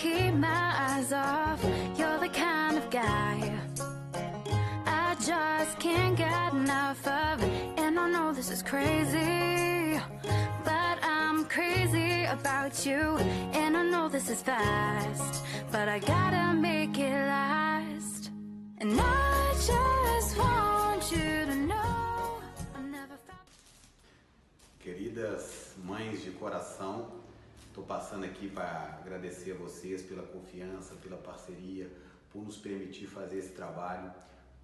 keep my eyes off. You're the kind of guy I just can't get enough of. And I know this is crazy, but I'm crazy about you. And I know this is fast, but I gotta make it last. And I just want you to know. Queridas mães de coração, estou passando aqui para agradecer a vocês pela confiança, pela parceria, por nos permitir fazer esse trabalho,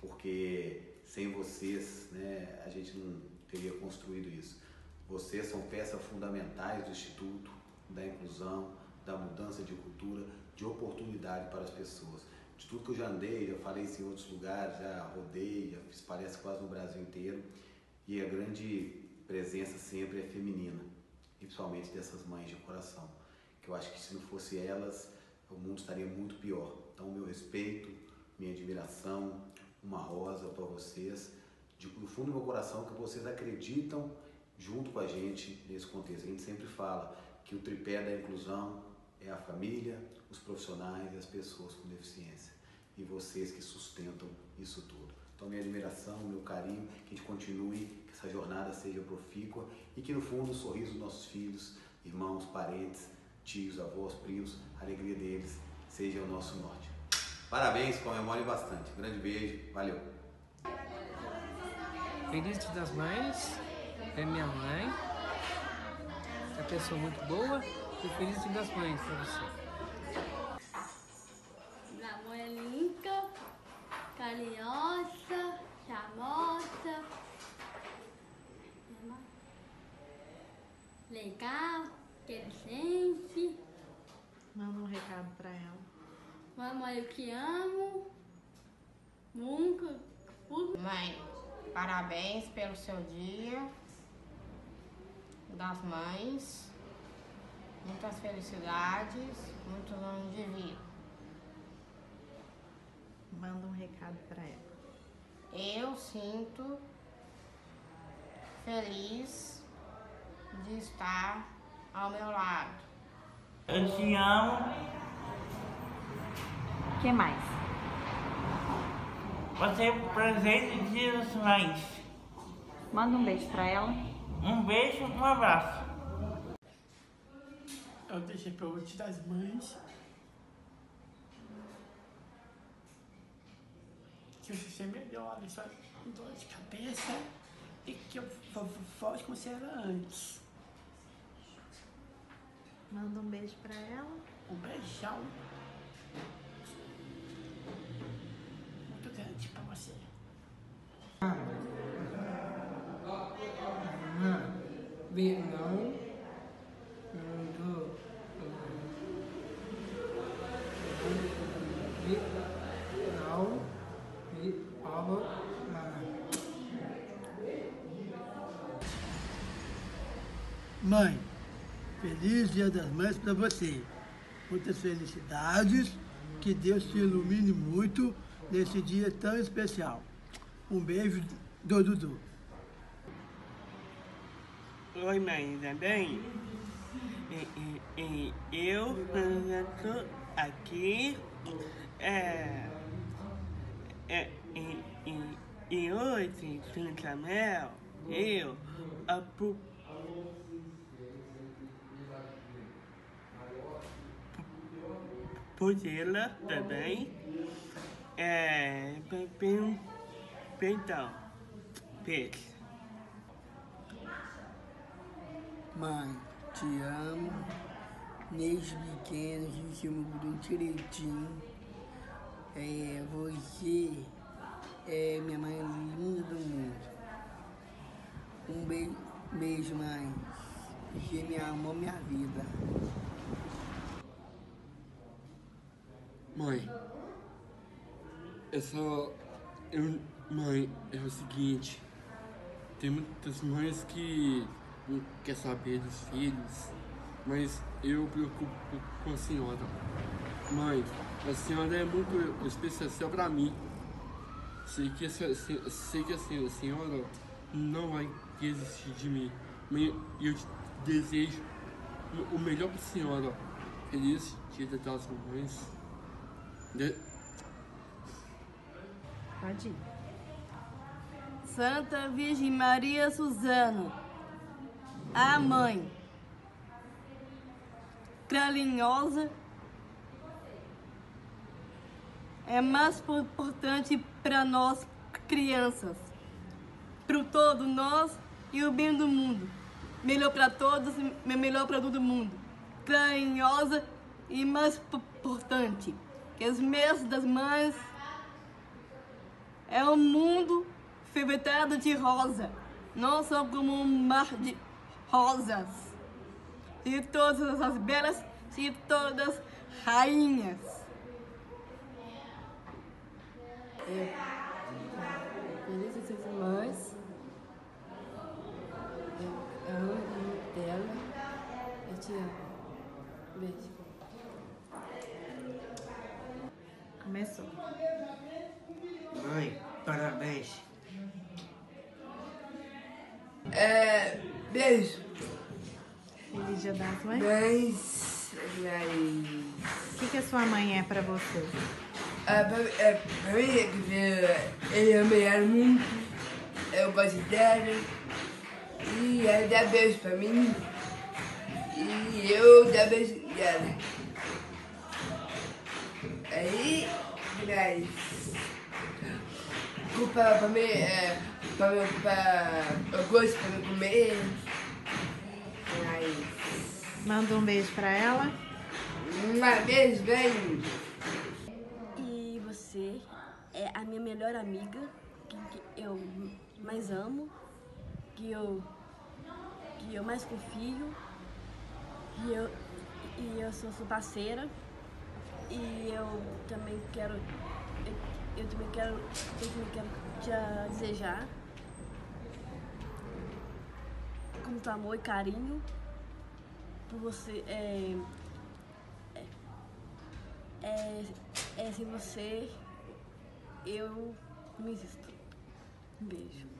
porque sem vocês né, a gente não teria construído isso. Vocês são peças fundamentais do Instituto, da inclusão, da mudança de cultura, de oportunidade para as pessoas. De tudo que eu já andei, já falei isso em outros lugares, já rodei, já fiz palestras quase no Brasil inteiro, e a grande presença sempre é feminina, principalmente dessas mães de coração, que eu acho que se não fosse elas, o mundo estaria muito pior. Então, meu respeito, minha admiração, uma rosa para vocês, de, do fundo do meu coração, que vocês acreditam junto com a gente nesse contexto. A gente sempre fala que o tripé da inclusão é a família, os profissionais e as pessoas com deficiência. E vocês que sustentam isso tudo. Então, minha admiração, meu carinho, que a gente continue, que essa jornada seja profícua e que no fundo o sorriso dos nossos filhos, irmãos, parentes, tios, avós, primos, a alegria deles seja o nosso norte. Parabéns, comemore bastante. Um grande beijo, valeu. Feliz Dia das Mães, é minha mãe, é uma pessoa muito boa e feliz Dia das Mães pra você. Minha mãe é limpa, carinhosa, charmosa, legal, inteligente. Manda um recado pra ela. Mamãe, eu te amo. Nunca. Mãe, parabéns pelo seu dia das mães. Muitas felicidades, muitos anos de vida. Manda um recado pra ela. Eu sinto feliz de estar ao meu lado. Eu te amo. O que mais? Você é o presente de das Mães. Manda um beijo pra ela. Um beijo, um abraço. Eu deixei para o Dia das Mães. Que você seja melhor, sua dor de cabeça e que eu vo- vo- volte como você era antes. Manda um beijo pra ela. Um beijão. Muito grande para você. Vietnão, do Vietnão, Vietnão, Mãe, feliz Dia das Mães para você. Muitas felicidades, que Deus te ilumine muito nesse dia tão especial. Um beijo do Dudu. Oi, mãe, tá bem? Eu estou aqui. É, é, e, e, e hoje, Santa Mel, eu apo, Pudela também. É. pe- Perdão. Peixe. Mãe, te amo. Desde pequeno, a gente mudou direitinho. É, você é minha mãe linda do mundo. Um beijo, beijo mãe. Você me amou minha vida. Mãe, é. Eu, mãe, é o seguinte: tem muitas mães que não quer saber dos filhos, mas eu preocupo com a senhora. Mãe, a senhora é muito especial pra mim. Sei que, a, se- se- sei que a senhora, a senhora não vai desistir de mim. Eu desejo o- melhor pra senhora. Feliz Dia das Mães. De- Pode ir. Santa Virgem Maria Suzana, a mãe, carinhosa, é mais importante para nós crianças, para todo nós e o bem do mundo. Melhor para todos, melhor para todo mundo. Carinhosa e mais importante, que os meses das mães é um mundo fevetado de rosa, não só como um mar de rosas. E todas as belas e todas rainhas. Feliz Dia das Mães. Eu amo muito dela. Eu te amo. Beijo. Começou. Mãe, parabéns. É, beijo. Feliz Dia das Mães. Mas, mas... O que, que a sua mãe é pra você? É, pra, é, pra mim, quer dizer, eu amo ela muito, eu gosto dela, e ela dá beijo pra mim, e eu dá beijo dela. Aí, mas... Culpa pra mim, é, pra mim, pra, eu gosto pra mim comer, mas... Manda um beijo pra ela. Uma beijo, bem... E você é a minha melhor amiga, que, que eu mais amo, que eu, que eu mais confio, e eu, e eu sou sua parceira, e eu também quero, eu, eu também quero, eu também quero te desejar com muito amor e carinho por você é, é, é sem você eu não existo. Um beijo.